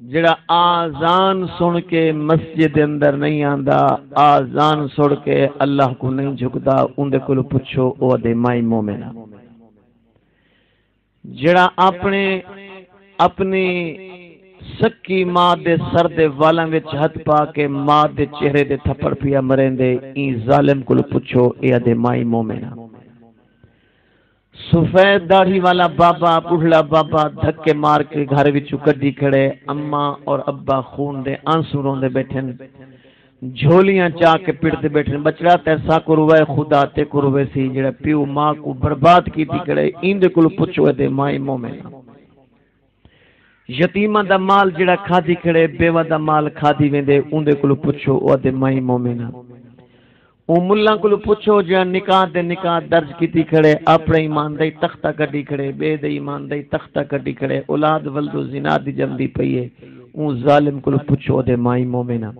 جڑا آزان سن کے مسجد اندر نہیں آندا آزان سن کے اللہ کو نہیں جھکدا اون دے کول پوچھو، او دے مائی مومن جڑا اپنے، اپنی سکی ماں دے سر دے والاں وچ ہاتھ پا کے ماں دے چہرے دے تھپڑ پیا مرندے این ظالم کول پوچھو، اے دے مائی مومن سفید داڑھی والا بابا بڑھڑا بابا دھکے مار کے گھر وچ کڈی کھڑے۔ اما اور ابا خون دے آنسو روندے بیٹھے جھولیاں چا کے پڑتے بیٹھے بچڑا تیسا کروے خدا، تے کروے سی جڑا پیو ماں کو برباد کیتی کھڑے۔ این دے کول پوچھو دے مائی مومن۔ یتیماں دا مال جڑا کھادی کھڑے، بیوہ دا مال کھادی ویندے اون دے کول پوچھو او دے مائی مومن۔ او ملہ کو پوچھو جا نکاح دے نکاح درج کیتی کھڑے، اپنے ایمان دے تختہ کڈی کھڑے، بے دے ایمان دے تختہ کڈی کھڑے، اولاد ولد و زنا دی جلدی پئی ہے۔ او ظالم کو پوچھو دے مائی مومنا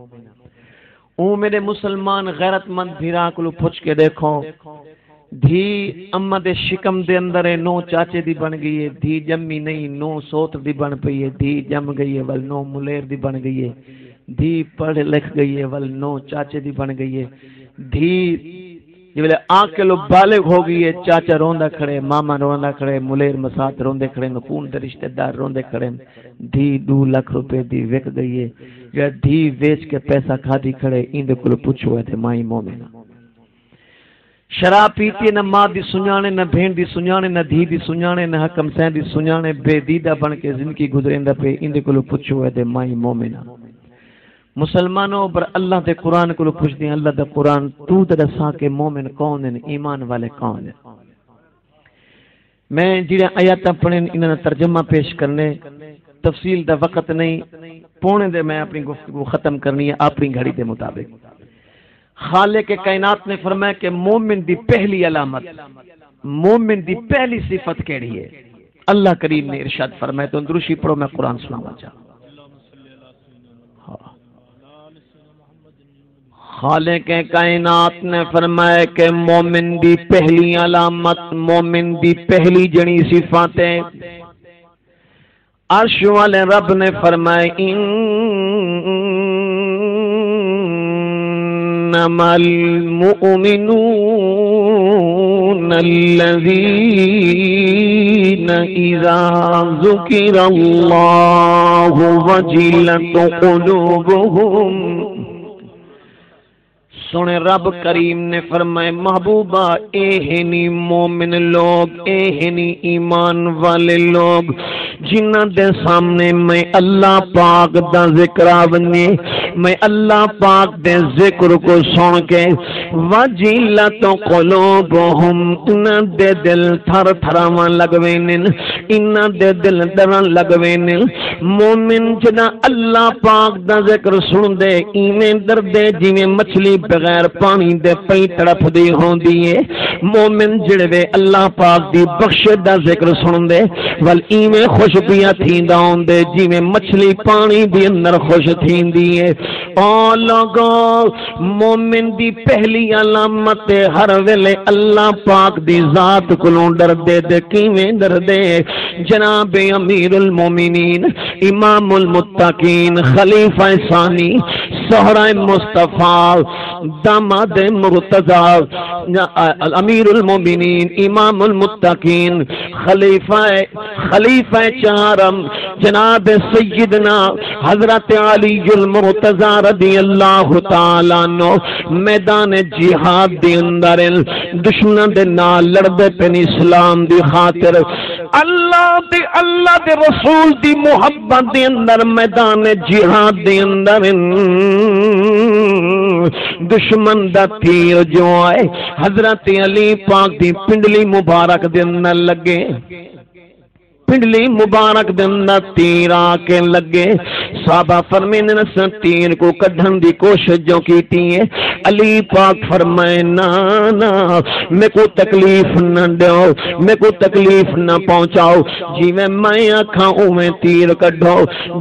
او میرے مسلمان غیرت مند بھیرا کو پوچھ کے دیکھو۔ دھی اما دے شکم دے اندر ہے، نو چاچے دی بن گئی ہے، دھی جمی نہیں، نو سوت دی بن پئی ہے، دھی جم گئی ہے، ول نو ملیر دی بن گئی ہے۔ دھی پڑھ لکھ گئی ہے، ول نو چاچے دی بن گئی ہے۔ دھی جب جی آ کے لو بالغ ہو گئی ہے چاچا روندا کھڑے، ماما روندا کھڑے، ملیر مسات روندے کھڑے، نکون دے رشتہ دار روندے کھڑے دھی دو لاکھ روپے دی وک گئی ہے یا دھی ویچ کے پیسہ کھا دی کھڑے این دے کول پوچھو ہے تے مائی مومن۔ شراب پیتی نہ ماں دی سنجانے، نہ بہن دی سنجانے، نہ دھی دی سنجانے، نہ حکم سین دی سنجانے، بے دیدہ بن کے زندگی گزریندا پہ این دے کول پوچھو ہے تے مائی مومن۔ مسلمانوں پر اللہ دے قرآن کو پوچھ دیں اللہ دے قرآن، تو دسا کے مومن کون ہیں، ایمان والے کون ہیں؟ میں جڑے آیات پڑھے انہاں ترجمہ پیش کرنے، تفصیل دا وقت نہیں، پونے دے میں اپنی گفتگو ختم کرنی ہے، اپنی گھڑی دے مطابق۔ خالق کائنات نے فرمایا کہ مومن دی پہلی علامت، مومن دی پہلی صفت کیڑی ہے؟ اللہ کریم نے ارشاد فرمایا، تو اندروشی پڑھو، میں قرآن سناوا چاہوں۔ خالق کائنات نے فرمایا کہ مومن دی پہلی علامت، مومن دی پہلی جڑی صفاتیں۔ عرش والے رب نے فرمایا، انما المؤمنون الذين اذا ذكر الله وجلت قلوبهم سنے رب کریم نے فرمائے، محبوبہ، اے ہنی مومن لوگ، اے ہنی ایمان والے لوگ۔ جنہ دے سامنے میں اللہ پاک دا ذکر آونے، میں اللہ پاک دے ذکر کو سن کے وجیلتو قلوبہم انہ دے دل تھر تھراوان لگوینن انہ دے دل دران لگوینن مومن جنہ اللہ پاک دا ذکر سن دے ایمیں دردے، جیویں مچھلی بغیر پانی دے پئی تڑپ دی ہوندی ہے۔ مومن جڑے وے اللہ پاک دی بخش دا ذکر سن دے ول ایویں خوش پیا تھیندا ہوندے جویں مچھلی پانی دی اندر خوش تھیندی ہے۔ او لوگو مومن دی پہلی علامت ہر ویلے اللہ پاک دی ذات کولوں ڈر دے تے کیویں ڈر دے جناب امیر المومنین، امام المتقین، خلیفہ ثانی سہرہ مصطفی داماد مرتضی امیر المومنین، امام المتقین، خلیفہ خلیفہ چارم جناب سیدنا حضرت علی المرتضی رضی اللہ تعالی عنہ، میدان جہاد دے اندر، دشمناں دے نال، لڑدے پن اسلام دی خاطر اللہ دے اللہ دے رسول دی محبت دے اندر، میدان جہاد دے اندر۔ دشمن دا تیر جو آئے، حضرت علی پاک دی پنڈلی مبارک دے اندر لگے۔ پنڈلی مبارک دن تیر آ کے لگے۔ صحابہ فرمین نس تیر کو کڈھن دی کوشش جو کیتی ہے۔ علی پاک فرمائے نا نا میں کو تکلیف نہ دیو میں کو تکلیف نہ پہنچاؤ۔ جی میں میں آکھاں او میں تیر کڈھو۔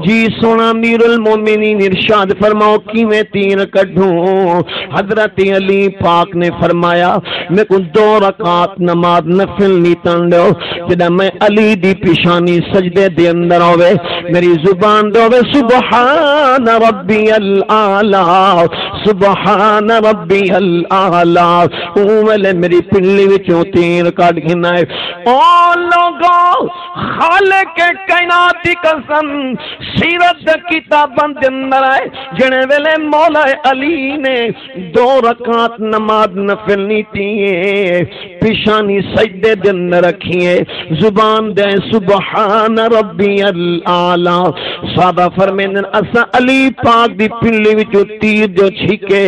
جی سونا امیر المومنین ارشاد فرماؤ کی میں تیر کڈھوں حضرت علی پاک نے فرمایا میں کو دو رکعت نماز نفل نہیں تن دیو جدا میں علی دی پیش پیشانی سجدے دے اندر ہوے میری زبان دے ہوے سبحان ربی الاعلی سبحان ربی الاعلی او ویلے میری پنڈلی وچوں تیر کڈ گھنا ہے۔ او لوگو، خالق کائنات دی قسم سیرت دی کتاباں دے اندر ہے جنے ویلے مولا علی نے دو رکعت نماز نفل نیتی ہے پیشانی سجدے دے اندر رکھی زبان دے سبحان ربی الاعلی صحابہ فرمیندن اسا علی پاک دی پلی وچوں تیر جو چھکے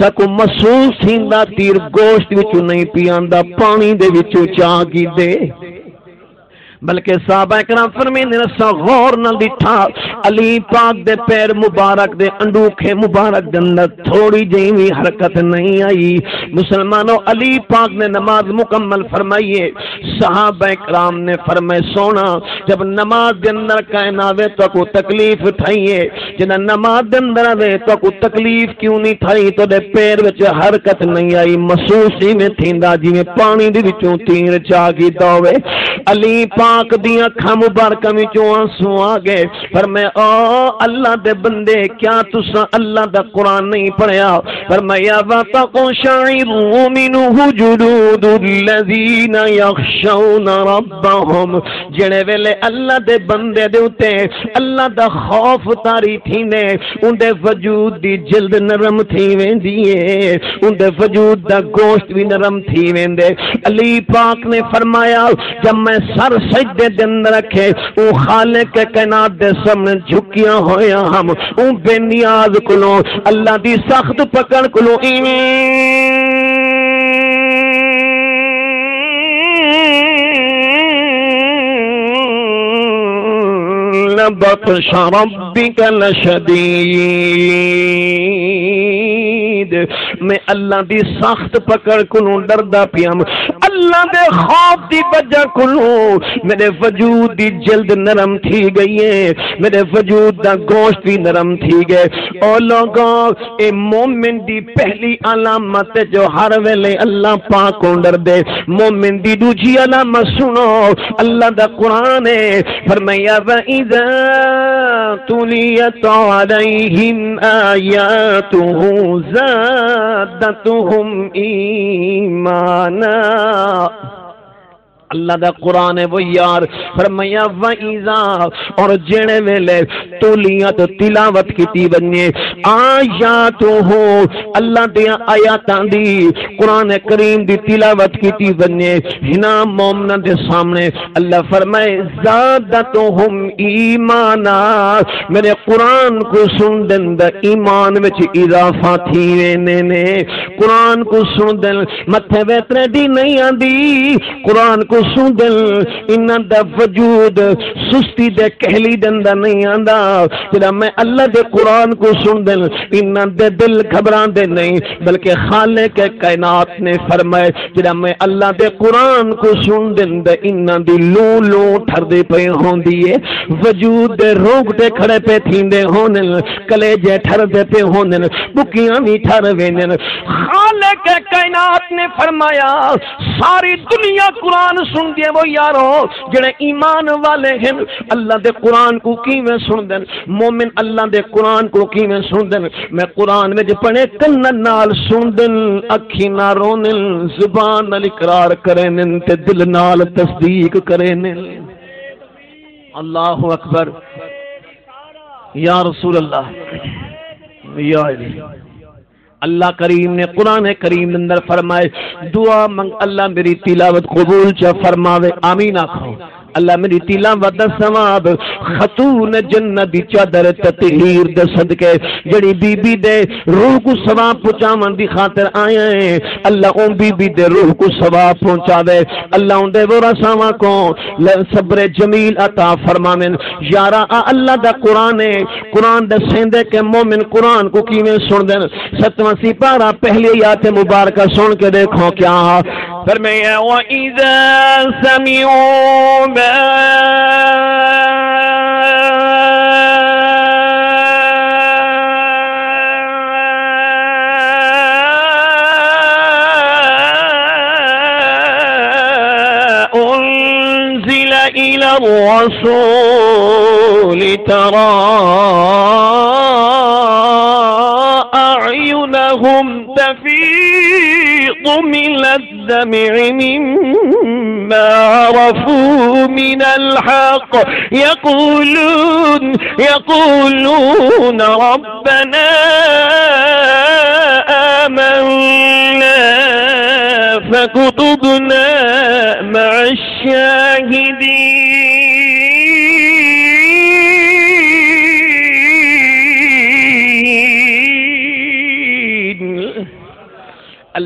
سکو محسوس تھیندا تیر گوشت وچوں نہیں پیاندا، پانی دے وچوں چا کی دے بلکہ صحابہ کرام فرمیندے نے غور نال ڈٹھا علی پاک دے پیر مبارک دے انڈوکھے مبارک دے اندر تھوڑی جئی بھی حرکت نہیں آئی۔ مسلمانوں، علی پاک نے نماز مکمل فرمائیے۔ صحابہ کرام نے فرمائے سونا، جب نماز دے اندر کائنا وے تو کو تکلیف ٹھائیے جنا نماز دے اندر وے تو کو تکلیف کیوں نہیں ٹھائی تو دے پیر وچ حرکت نہیں آئی۔ محسوس ہی میں تھیندا، جویں پانی دے وچوں تیر چا گیتا ہوئے۔ علی پاک پاک دیا اکھاں مبارکاں وچوں آنسو آ گئے۔ پر میں او اللہ دے بندے، کیا تساں اللہ دا قرآن نہیں پڑھیا؟ پر میں فرمایا واتقوا شعر منه جلود الذين يخشون ربهم جڑے ویلے اللہ دے بندے دے اوتے اللہ دا خوف تاری تھی نے اون دے وجود دی جلد نرم تھی ویندی اے۔ اون دے وجود دا گوشت بھی نرم تھی ویندے۔ علی پاک نے فرمایا، جب میں سر سے سجدے دے اندر رکھے۔ او خالق کے کائنات دے سامنے جھکیاں ہویا ہم۔ او بے نیاز کلو۔ اللہ دی سخت پکڑ کلو۔ بطش ربك لشديد میں اللہ دی سخت پکڑ کلوں ڈردا پیام اللہ دے خوف دی وجہ کلو میرے وجود دی جلد نرم تھی گئی ہے۔ میرے وجود دا گوشت بھی نرم تھی گئے۔ او لوگوں اے مومن دی پہلی علامت جو ہر ویلے اللہ پاک کو ڈر دے۔ مومن دی دوجی علامت سنو، اللہ دا قرآن ہے۔ فرمایا، وَإِذَا تُلِيَتْ عَلَيْهِمْ آيَاتُهُ زَادَتْهُمْ ایمانا اللہ دا قرآن ہے، وہ یار، فرمایا، وَإِذَا، اور جنے ویلے تولیاں تو تلاوت کیتی بننے آیاتو ہو اللہ دیا آیاتاں دی قرآن کریم دی تلاوت کیتی بننے ہنا مومنہ دے سامنے اللہ فرمائے زادتو ہم ایمانا، میرے قرآن کو سن دن دا ایمان وچ اضافہ تھی وینے نے، قرآن کو سن دن متھے ویترے دی نہیں آندی، قرآن کو سن دل انہاں دا وجود سستی دے کہلی دندا نہیں آندا جڑا میں اللہ دے قرآن کو سن دل انہاں دے دل گھبران دے نہیں بلکہ خالق کائنات نے فرمائے جڑا میں اللہ دے قرآن کو سن دل دے انہاں دی لو لو ٹھر دے پے ہوندی ہے وجود دے روگ تے کھڑے پہ تھیندے ہونن کلیجے ٹھر دے پہ ہونن بکیاں بھی ٹھر وینن خالق کائنات نے فرمایا ساری دنیا قرآن سن دیا وہ یارو جڑے ایمان والے ہیں۔ اللہ دے قرآن کو کی میں سن دیں مومن اللہ دے قرآن کو کی میں سن دیں میں قرآن میں جو پڑھے کن نال سن دیں اکھی نہ رونن، زبان نال اقرار کریں تے دل نال تصدیق کریں اللہ اکبر۔ یا رسول اللہ۔ یا علیہ اللہ کریم نے قرآن کریم اندر فرمائے، دعا منگ اللہ میری تلاوت قبول چا فرماوے، آمین آخو اللہ میری تیلا ود ثواب، خاتون جنت دی چادر تطہیر دے صدقے، جڑی بی بی دے روح کو ثواب پہنچاون دی خاطر آیا ہے اللہ اون بی بی دے روح کو ثواب پہنچاوے۔ اللہ اون دے وہ رساواں کو صبر جمیل عطا فرماویں یارا اللہ دا قرآن ہے۔ قرآن دے سیندے کہ مومن قرآن کو کیویں سن دین ستواں سپارہ پہلی آیت مبارکہ سن کے دیکھو کیا۔ فرمایا، وَإِذَا سَمِعُوا أنزل إلى الرسول ترى الدمع مما عرفوا من الحق. يقولون يقولون ربنا آمنا فكتبنا مع الشاهدين.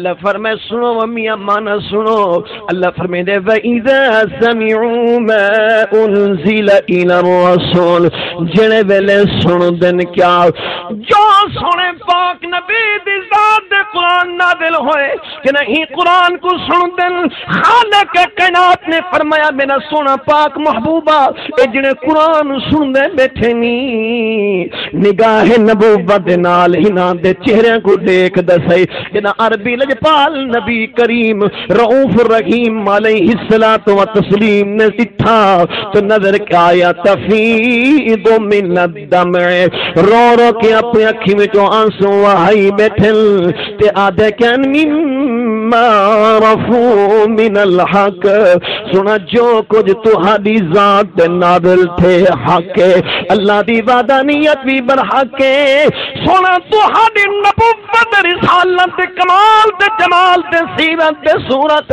اللہ فرمائے، سنو امی امانا سنو۔ اللہ فرمائے، دے، وَإِذَا سَمِعُوا مَا أُنزِلَ إِلَى الرَّسُولِ جڑے ویلے سن دن کیا۔ جو سنے پاک نبی دی ذات دے قرآن نادل ہوئے، کہ نہیں قرآن کو سن دن، خالق کائنات نے فرمایا، میرا سونا پاک محبوبہ، اے جڑے قرآن سن دے بیٹھے نی۔ نگاہ نبوت دے نال ہی نہ دے، چہرے کو دیکھ دسے کہ نہ عربی لجپال نبی کریم رعوف الرحیم علیہ الصلات و تسلیم نے اتھا تو نظر کیا آیا تفید من الدمع۔ رو رو کے اپنی اکھی میں جو آنسو آئی بیٹھل تے آدھے کین مما رفو من الحق۔ سنا جو کچھ تو حدی ذات دے نادل تھے حق۔ اللہ دی وعدانیت بھی برحق۔ سنا تو حدی نبوت، رسالت کمال دے دے جمال دے سیرت دے صورت،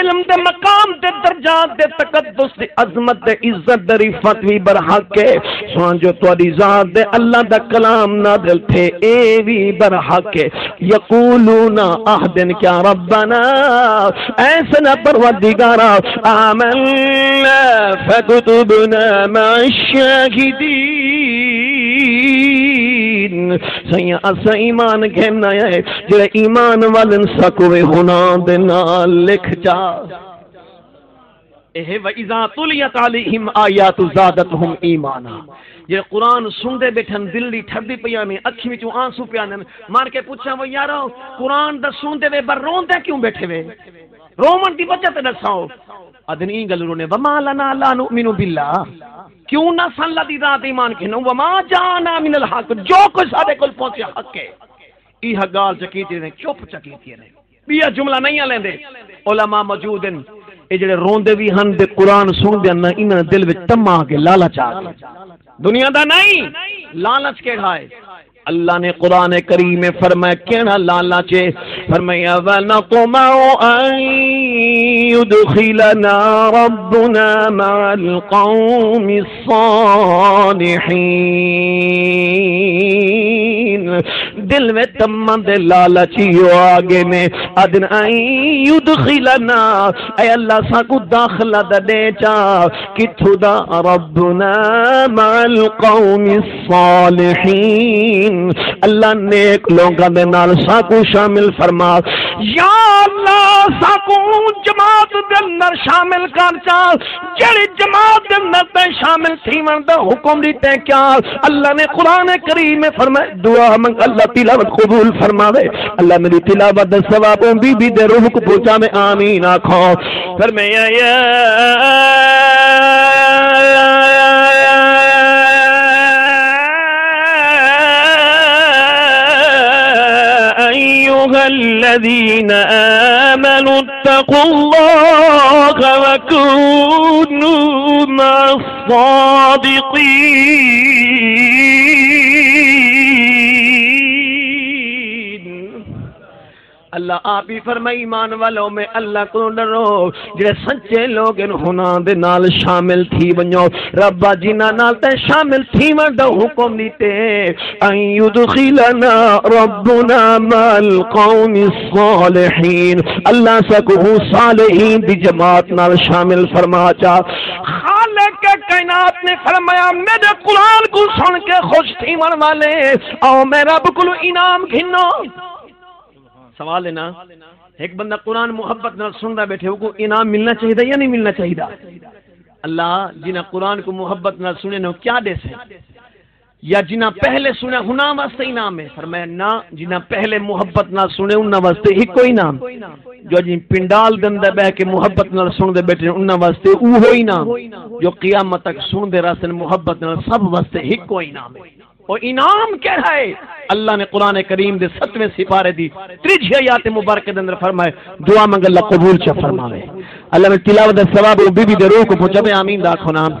علم دے مقام دے درجات دے تقدس دے عظمت دے عزت دے رفت بھی برحق ہے۔ سوان جو تواڈی ذات دے اللہ دا کلام نازل تھے، اے بھی برحق ہے۔ یقولون احدن کیا ربنا، ایسا نہ پروردگارا، آمنا فکتبنا مع الشاہدین۔ سیاں اسا ایمان کہنا ہے جڑے ایمان والن سکوے ہونا دے نال لکھ جا۔ اے و اذا تلیت علیہم آیات زادتہم ایمانا۔ جے قرآن سن دے بیٹھن، دل دی ٹھڈی پیا میں اکھی وچوں آنسو پیا نے۔ مار کے پوچھا وہ یارو، قرآن دا سن دے وے پر روندے کیوں بیٹھے وے؟ رومن دی وجہ تے دساؤ ادنی گل رونے، وما لنا لا نؤمن بالله۔ کیوں نہ سن اللہ دی ذات ایمان کہنو وما جانا من الحق۔ جو کچھ سارے کول پہنچے حق ہے۔ یہ گال چکیتی نے چپ چکیتی نے بیا جملہ نہیں لیندے۔ علماء موجود ہیں۔ اے جڑے روندے بھی ہن تے قرآن سن دے نہ انہاں دل وچ تما کے لالچ آ دنیا دا نہیں، لالچ کیڑا ہے؟ اللہ نے قرآن کریم میں فرمایا کیڑا لالچ ہے فرمایا ونطمع ان يدخلنا ربنا مع القوم الصالحين دل میں تمن دے لالچی ہو آگے میں ادن ان يدخلنا اے اللہ سا کو داخلہ دا دے چا۔ کتھو دا ربنا مع القوم الصالحين اللہ نیک لوگاں دے نال سا کو شامل فرما۔ یا اللہ سا کو جماعت دے اندر شامل کر چا۔ جڑی جماعت دے اندر تے شامل تھی من دا حکم دیتے کیا۔ اللہ نے قرآن کریم میں فرمائے دعا منگ اللہ تلاوت قبول فرماوے. اللہ میری تلاوت دے ثواب بی بی دے روح کو پہنچا میں آمین آکھو۔ فرمایا یا أيها الذين آمنوا اتقوا الله وكونوا مع الصادقين اللہ آپ ہی فرمائی، ایمان والوں میں اللہ کو ڈرو۔ جڑے سچے لوگ ان ہونا دے نال شامل تھی ونجو ربا جینا نال تے شامل تھی ون دا حکم دیتے۔ ان یدخلنا ربنا مال قوم الصالحین۔ اللہ سکو صالحین دی جماعت نال شامل فرما چا۔ خالق کائنات نے فرمایا، میرے قرآن کو سن کے خوش تھی، من والے۔ او میں رب کو انعام گھنو سوال ہے نا، ایک بندہ قرآن محبت نہ سنتا بیٹھے وہ کو انعام ملنا چاہیے یا نہیں ملنا چاہیے؟ اللہ جنہیں قرآن کو محبت نہ سنے نو کیا دے سے یا جنہ پہلے سنے ہنا واسطے انعام ہے۔ فرمایا، نہ، جنہ پہلے محبت نہ سنے، انہاں واسطے ہی کوئی نام جو جن پنڈال دے اندر بیٹھ کے محبت نال سن دے بیٹھے، انہاں واسطے اوہو ہی نام جو قیامت تک سن دے راسن محبت نال سب واسطے ہی کوئی نام ہے۔ اور انعام کیا ہے؟ اللہ نے قرآن کریم دے ستویں سپارے دی تریجی آیات مبارک دے اندر فرمائے، دعا منگ اللہ قبول چا فرمائے اللہ میں تلاوت ثواب بی بی دے روح کو پہنچا بے آمین داکھو نام۔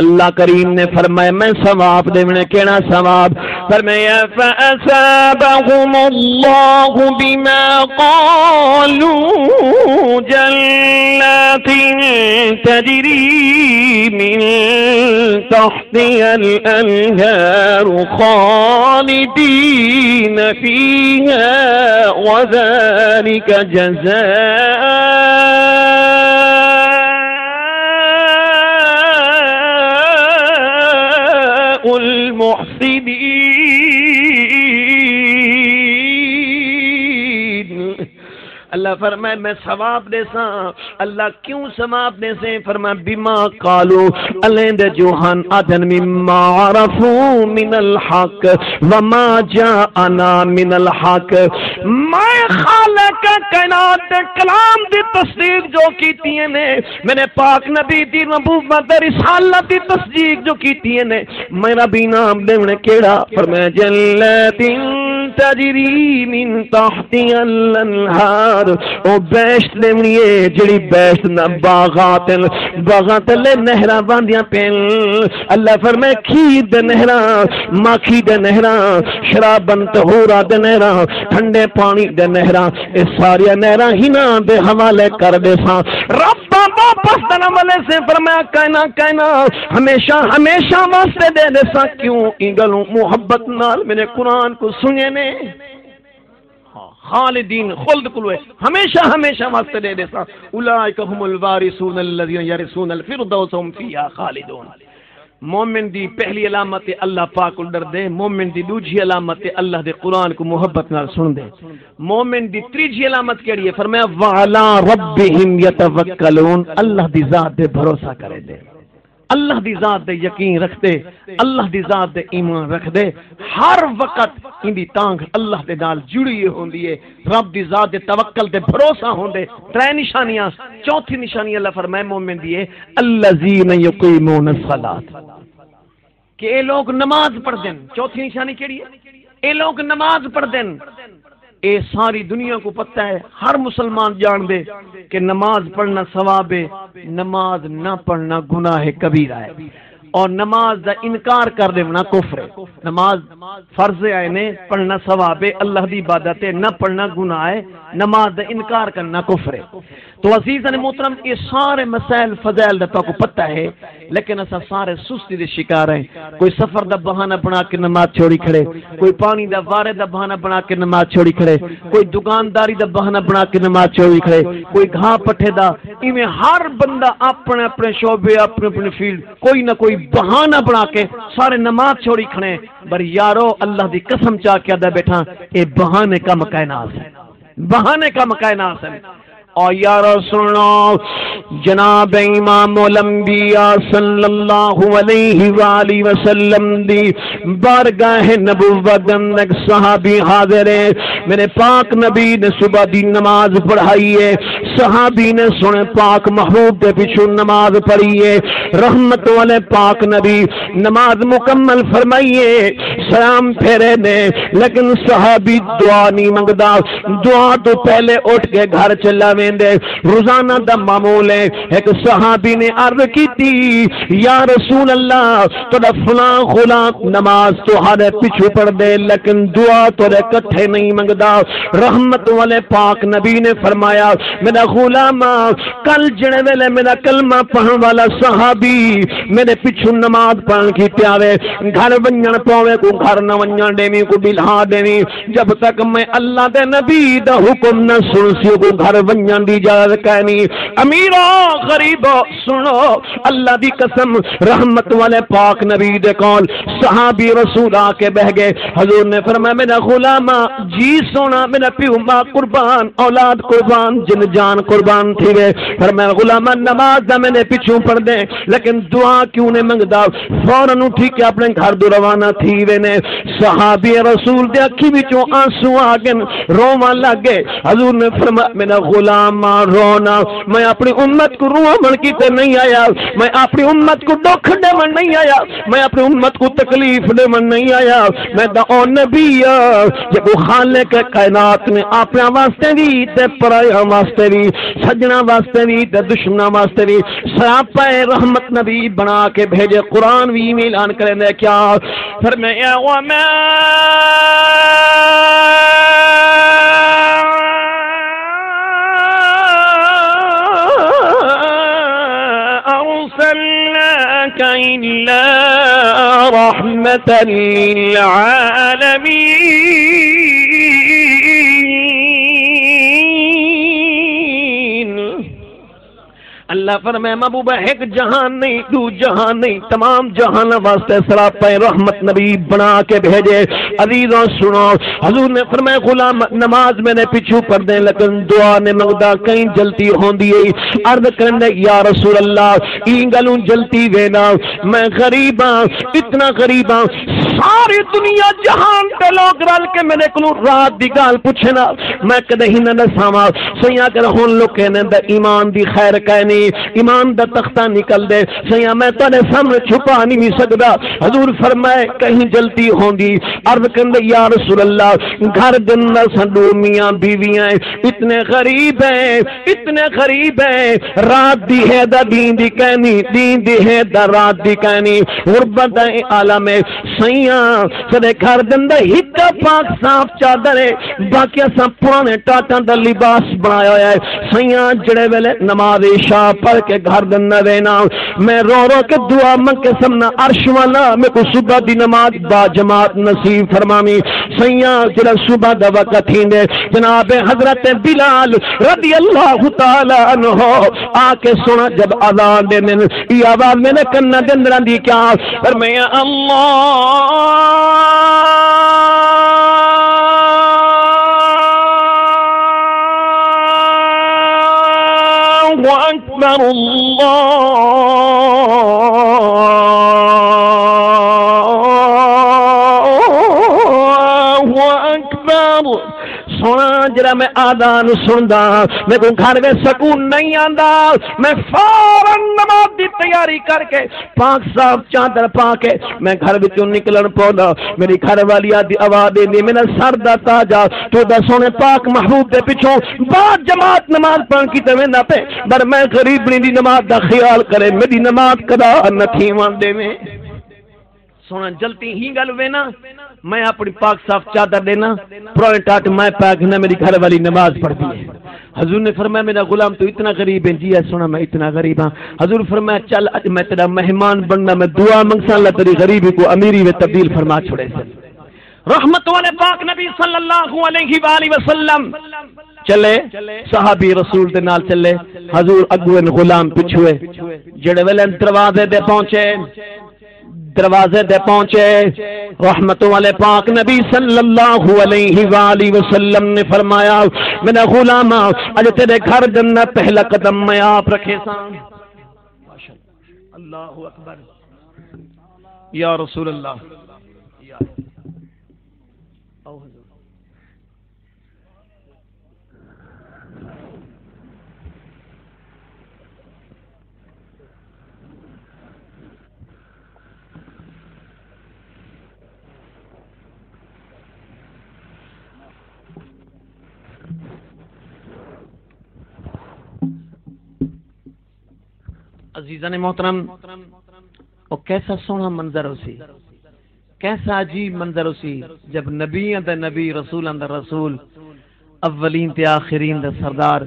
اللہ کریم نے فرمایا میں ثواب دے میں کیڑا ثواب فرمایا فاسابهم الله بما قالوا جَلَّاتٍ تجري من تحتها الانهار خالدين فيها وذلك جزاء المحسنين اللہ فرمائے، میں ثواب دے سا اللہ کیوں ثواب دے سے فرمائے، بما قالو الین دے جوہان آدن مما عرفو من الحق وما جاءنا من الحق۔ میں خالق کائنات کلام دی تصدیق جو کیتی ہیں نے۔ میں نے پاک نبی دی نبوت رسالت دی تصدیق جو کیتی ہیں نے۔ میرا بھی نام دے میں کیڑا؟ فرمائے جلتین تجری من تحتی الانہار. او بیشت لیمنیے جڑی بیشت نہ باغات باغات لے نہرہ باندیاں پین. اللہ فرمائے کھی دے نہرہ ماکھی دے نہرہ شرابن تہورا دے نہرہ ٹھنڈے پانی دے نہرہ اس ساریا نہرہ ہی نا دے حوالے کر دے سا رب واپس دنا والے سے فرمایا کہنا کہنا ہمیشہ ہمیشہ واسطے دے دے سا کیوں؟ انگلوں محبت نال میں نے قرآن کو سنے نے؟ میں ہاں، خالدین، خلد کلوے، ہمیشہ ہمیشہ واسطے دے دے سا اولائک هم الوارثون الذين يرثون الفردوس هم فيها خالدون۔ مومن دی پہلی علامت اللہ پاک کو دے، مومن دی دوجی علامت اللہ دے قرآن کو محبت نال سن دے۔ مومن دی تریجی علامت کیڑی ہے؟ فرمایا وعلا ربہم یتوکلون، اللہ دی ذات دے بھروسہ کرے دے۔ اللہ دی ذات دے یقین رکھ دے اللہ دی ذات دے ایمان رکھ دے ہر وقت ان دی تانگ اللہ دے نال جڑی ہوندی ہے۔ رب دی ذات دے توکل دے بھروسہ ہوندے۔ ترے نشانیاں، چوتھی نشانی اللہ فرمائے مومن دی ہے، الذین یقیمون الصلاۃ۔ کہ اے لوگ نماز پڑھ دین چوتھی نشانی کیڑی ہے؟ اے لوگ نماز پڑھ دین اے ساری دنیا کو پتہ ہے، ہر مسلمان جان دے کہ نماز پڑھنا ثواب ہے، نماز نہ پڑھنا گناہ کبیرہ ہے۔ اور نماز دا انکار کر دے کفر ہے۔ نماز فرض آئے نے پڑھنا ثواب ہے، اللہ دی عبادت ہے، نہ پڑھنا گناہ ہے، نماز دا انکار کرنا کفر ہے۔ تو عزیز نے محترم، یہ سارے مسائل فضائل دا کو پتہ ہے لیکن اسا سارے سستی دے شکار ہیں۔ کوئی سفر دا بہانہ بنا کے نماز چھوڑی کھڑے، کوئی پانی دا وارے دا بہانہ بنا کے نماز چھوڑی کھڑے، کوئی دکانداری دا بہانہ بنا کے نماز چھوڑی کھڑے، کوئی گھا پٹھے دا۔ ایویں ہر بندہ اپنے اپنے شعبے، اپنے اپنے فیلڈ، کوئی نہ کوئی بہانہ بنا کے سارے نماز چھوڑی کھڑے بر یارو، اللہ دی قسم چاہ کے ادا بیٹھا، اے بہانے کا مکائنات ہے۔ بہانے کا مکائنات ہے۔ اور یار سنو جناب امام الانبیاء صلی اللہ علیہ وآلہ وسلم دی بارگاہ نبوت اندر صحابی حاضر ہے۔ میرے پاک نبی نے صبح دی نماز پڑھائی ہے۔ صحابی نے سنے پاک محبوب دے پیچھو نماز پڑھی ہے۔ رحمت والے پاک نبی، نماز مکمل فرمائیے۔ سلام پھیرے نے، لیکن صحابی دعا نہیں منگدا دعا تو پہلے اٹھ کے گھر چلا ویندے، روزانہ دا معمول ہے۔ ایک صحابی نے عرض کی تھی، یا رسول اللہ تو فلاں غلام نماز تو ہر پیچھے پڑھ دے، لیکن دعا تو کٹھے نہیں منگدا۔ رحمت والے پاک نبی نے فرمایا، میرا غلام کل جڑے ویلے میرا کلمہ پڑھن والا صحابی میرے پیچھے نماز پڑھن کی پیاوے، گھر ونجن پاوے، کو گھر نہ ونجن دیوی کو بلہا دیوی جب تک میں اللہ دے نبی دا حکم نہ سن سی کو گھر ونجن بھیجن دی اجازت کہنی امیرا غریب سنو، اللہ دی قسم، رحمت والے پاک نبی دے کول صحابی رسول آ کے بہ گئے۔ حضور نے فرمایا، میرا غلام جی سونا، میرا پیو ماں قربان، اولاد قربان، جن جان قربان تھی گئے۔ فرمایا غلام نماز دا میں نے پیچھوں پڑھ دے لیکن دعا کیوں نے منگدا؟ فوراً اٹھی کے اپنے گھر دو روانہ تھی وے نے۔ صحابی رسول دے اکھی وچوں آنسو آ گئے روواں لگ گئے۔ حضور نے فرمایا، میرا غلام ماں رونا میں اپنی امت کو روح من کی تے نہیں آیا۔ میں اپنی امت کو دکھ دے من نہیں آیا۔ میں اپنی امت کو تکلیف دے من نہیں آیا۔ میں دا او نبی جب خالق کائنات نے اپنے واسطے بھی تے پرایا واسطے بھی سجنا واسطے بھی تے دشمنا واسطے بھی سراپا رحمت نبی بنا کے بھیجے۔ قرآن بھی اعلان کریں دے کیا۔ فرمایا وما إلا رحمة للعالمين. اللہ فرمائے محبوب ایک جہان نہیں، دو جہان نہیں، تمام جہان واسطے سراپا رحمت نبی بنا کے بھیجے۔ عزیزوں، سنو، حضور نے فرمایا، غلام نماز میں نے پیچھو پڑھ دیں، لیکن دعا نے مگدا کہیں جلتی ہوندی ہے۔ عرض کرنے یا رسول اللہ، این گلوں جلتی وینا میں غریب ہاں اتنا غریب ہاں۔ ساری دنیا جہان کے لوگ رل کے میرے کو رات دی گال پوچھے نا میں کدے ہی نہ دساواں۔ سیاں کر ہن لوگ کہنے دا ایمان دی خیر کہنی۔ ایمان دا تختہ نکل دے۔ سیاں، میں تنے سامنے چھپا نہیں سکدا۔ حضور فرمائے، کہیں جلتی ہوندی۔ عرض کندے یا رسول اللہ، گھر دن سنڈو، میاں بیویاں اتنے غریب ہیں، اتنے غریب ہیں۔ رات دی ہے دا دین دی کہنی، دین دی ہے دا رات دی کہنی۔ غربت ہے عالم ہے۔ سیاں سدے گھر دن دا ہکا پاک صاف چادر ہے۔ باقی اساں پرانے ٹاٹاں دا لباس بنایا ہوا ہے۔ سیاں، جڑے ویلے نماز عشاء پڑھ کے گھر دن نہ رہنا میں رو رو کے دعا منگ کے سمنا عرش والا۔ میں کو صبح دی نماز با جماعت نصیب فرمامی سیاں جڑا صبح دا وقت تھیندے۔ جناب حضرت بلال رضی اللہ تعالی عنہ آ کے سنا جب اذان دے دن۔ یہ آواز میں نے کنا دے اندر دی کیا۔ فرمایا اللہ اکبر سونا جرا میں آدان سندا، میں کو گھر میں سکون نہیں آندا۔ میں فورن نماز دی تیاری کر کے پاک صاحب چادر پا کے میں گھر وچوں نکلن پوندا۔ میری گھر والی آدھی آواز دینی میرا سر دا تاجا تو دا سونے پاک محبوب دے پیچھوں بعد جماعت نماز پڑھ کی تے ویندا پے، پر میں غریبنی دی نماز دا خیال کرے، میری نماز کدا نہ تھی وان دے میں۔ سونا، جلتی ہی گل وینا میں اپنی پاک صاف چادر دینا پرانے ٹاٹ میں پاک نہ میری گھر والی نماز پڑھتی ہے۔ حضور نے فرمایا، میرا غلام تو اتنا غریب ہے۔ جی ہے سونا، میں اتنا غریب ہاں۔ حضور فرمایا، چل، اج میں تیرا مہمان بننا، میں دعا منگسا اللہ تیری غریبی کو امیری میں تبدیل فرما چھوڑے سے رحمت والے پاک نبی صلی اللہ علیہ وآلہ وسلم۔ چلے، صحابی رسول دے نال چلے۔ حضور اگو غلام پچھوے، جڑے ویلے دروازے دے پہنچے۔ دروازے دے پہنچے۔ رحمت والے پاک نبی صلی اللہ علیہ وآلہ وسلم نے فرمایا میرا غلام ہاں، اج تیرے گھر جنہ پہلا قدم میں آپ رکھے سا اللہ اکبر۔ یا رسول اللہ۔ عزیزان محترم وہ کیسا سونا منظر اسی؟ کیسا عجیب منظر اسی؟ جب نبی دا نبی رسول دا رسول، اولین تے آخرین دا سردار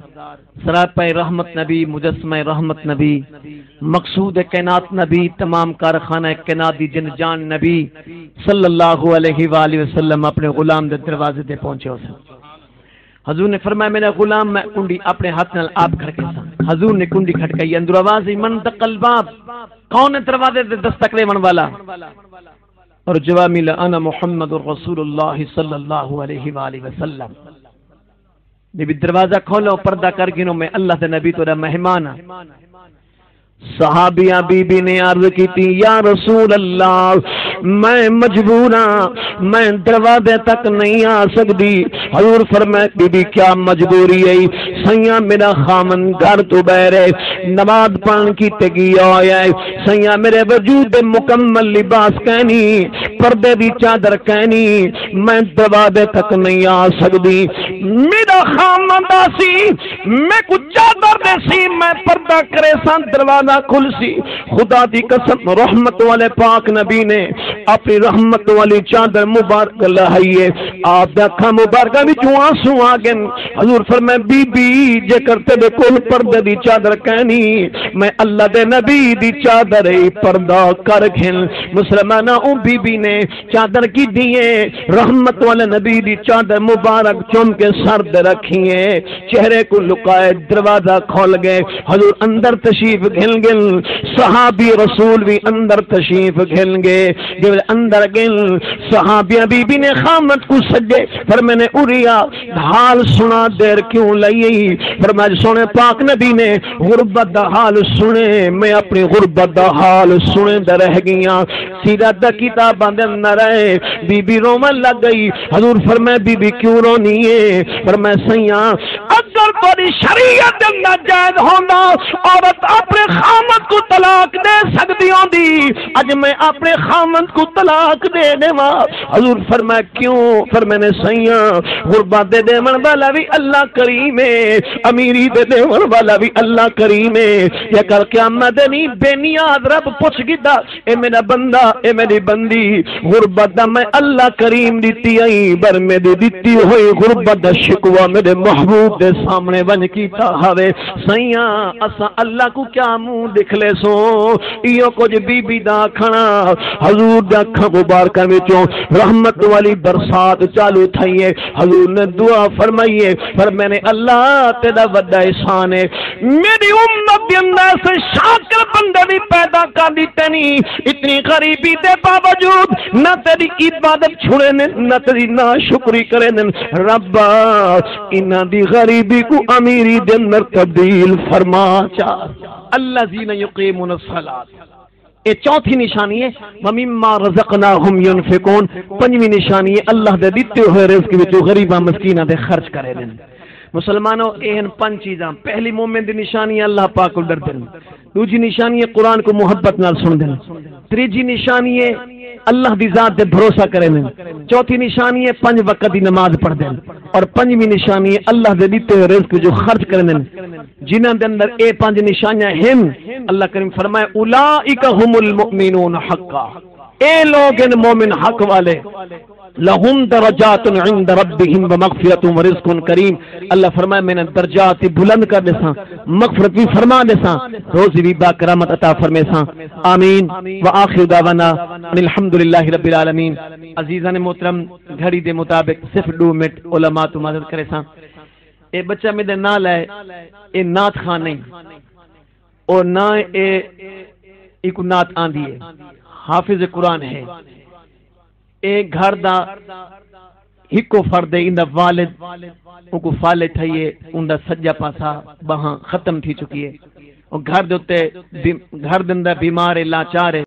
سراپہ رحمت نبی، مجسمہ رحمت نبی، مقصود کائنات نبی، تمام کارخانہ کائنات دی جن جان نبی صلی اللہ علیہ وآلہ وسلم اپنے غلام دے دروازے دے پہنچے ہو سکتے حضور نے فرمایا میرا غلام، میں کنڈی اپنے ہاتھ نال آپ کھڑکے سا حضور نے کنڈی کھڑکائی اندر آواز من تقل باب۔ کون ہے دروازے تے دستک من والا؟ اور جواب ملا، انا محمد رسول اللہ صلی اللہ علیہ والہ وسلم۔ نبی دروازہ کھولو، پردہ کر گنو، میں اللہ دے نبی تو مہمان ہاں۔ صحابیہ بی بی نے عرض کی تھی، یا رسول اللہ، میں مجبور ہاں میں دروازے تک نہیں آ سکتی۔ حضور فرمائے بی بی کیا مجبوری ہے؟ سیاں میرا خامن گھر تو بہرے نماز پڑھن کی تگی آیا ہے۔ سیاں میرے وجود مکمل لباس کہنی، پردے دی چادر کہنی، میں دروازے تک نہیں آ سکتی۔ میرا خامن سی میں کچھ چادر دے سی میں پردہ کرے سان دروازے دروازہ کھل سی خدا دی قسم، رحمت والے پاک نبی نے اپنی رحمت والی چادر مبارک لہائیے آپ دا کھا مبارکہ بھی جو آنسو آگن حضور فرمائے بی بی جے کرتے بے کل پردہ دی چادر کہنی، میں اللہ دے نبی دی چادر پردہ کر کھن مسلمانہ اون بی بی نے چادر کی دیئے رحمت والے نبی دی چادر مبارک چم کے سرد رکھیے چہرے کو لکائے دروازہ کھول گئے۔ حضور اندر تشریف گھل گل صحابی رسول بھی اندر تشریف گھل گے جب اندر گل صحابی بی بی نے خامت کو سجے۔ پر میں نے اریا حال سنا، دیر کیوں لئی؟ پر میں سونے پاک نبی نے غربت دا حال سنے۔ میں اپنی غربت دا حال سنے در رہ گیا۔ سیدھا دا کتاب باندے نہ رہے بی بی رومن لگ گئی۔ حضور فرمائے، بی بی کیوں رونی ہے؟ پر میں سیاں اگر تاری شریعت اندر جائز ہونا عورت اپنے خامد کو طلاق دے سکتی ہوں دی اج میں اپنے خامد کو طلاق دے دے ماں حضور فرمائے کیوں؟ فرمائے نے سیاں۔ غربات دے دے من والا بھی اللہ کریم ہے۔ امیری دے دے من والا بھی اللہ کریم ہے۔ یا کل قیامت نہیں بے نیاد رب پوچھ گدا، اے میرا بندہ، اے میری بندی غربت دا میں اللہ کریم دیتی آئی بر میں دیتی ہوئی غربت دا شکوہ میرے محبوب دے سامنے سامنے بن کیتا ہوئے۔ سیاں اسا اللہ کو کیا منہ دکھ لے سو؟ ایو کچھ بی بی دا کھنا حضور دا کھا مبارکہ وچوں رحمت والی برسات چالو تھائیے۔ حضور نے دعا فرمائیے، پر میں نے اللہ تیرا وڈا احسان ہے۔ میری امت دے اندر سے شاکر بندے بھی پیدا کر دیتے نہیں اتنی غریبی دے باوجود نہ تیری عبادت چھڑے نے نہ تیری نا شکری کرے نے ربا انہ دی غریبی کو امیری دے اندر تبدیل فرما چاہ اللہ زین یقیمون الصلاة۔ اے چوتھی نشانی ہے، وَمِمَّا رَزَقْنَاهُمْ يُنْفِقُونَ۔ پنجویں نشانی ہے، اللہ دے دیتے ہوئے رزق وچوں غریباں مسکیناں دے خرچ کرے دین مسلمانوں اہن پنج چیزاں۔ پہلی مومن دی نشانی اللہ پاک کو ڈر دین دوسری نشانی ہے، قرآن کو محبت نال سن دین تیجی نشانی ہے اللہ دی ذات دے بھروسہ کرے دین چوتھی نشانی ہے پنج وقت دی نماز پڑھ دین۔ اور پنجویں نشانی ہے اللہ دے دیتے ہوئے رزق جو خرچ کرے دین جنہاں دے اندر اے پنج نشانیاں ہیں، اللہ کریم فرمائے اولئک هم المؤمنون حقا۔ اے لوگ ان مومن حق والے، لہم درجات عند ربهم ومغفرت ورزق کریم۔ اللہ فرمائے، میں نے درجات بلند کر دے مغفرت بھی فرما دے روزی بھی با کرامت عطا فرمے سا آمین۔ واخر دعوانا ان الحمدللہ رب العالمین۔ عزیزان محترم، گھڑی دے مطابق صرف دو منٹ علماء تو مدد کرے سا اے بچہ میں دے نال ہے، اے نات خان نہیں، اور نہ اے ایک نات آندی ہے۔ حافظ قرآن ہے۔ ایک گھر دا ہکو فرد ہے ان دا والد ان کو فالے تھئیے ان دا سجا پاسا بہاں ختم تھی چکی ہے۔ اور گھر دے گھر دے اندر بیمار ہے، لاچار ہے۔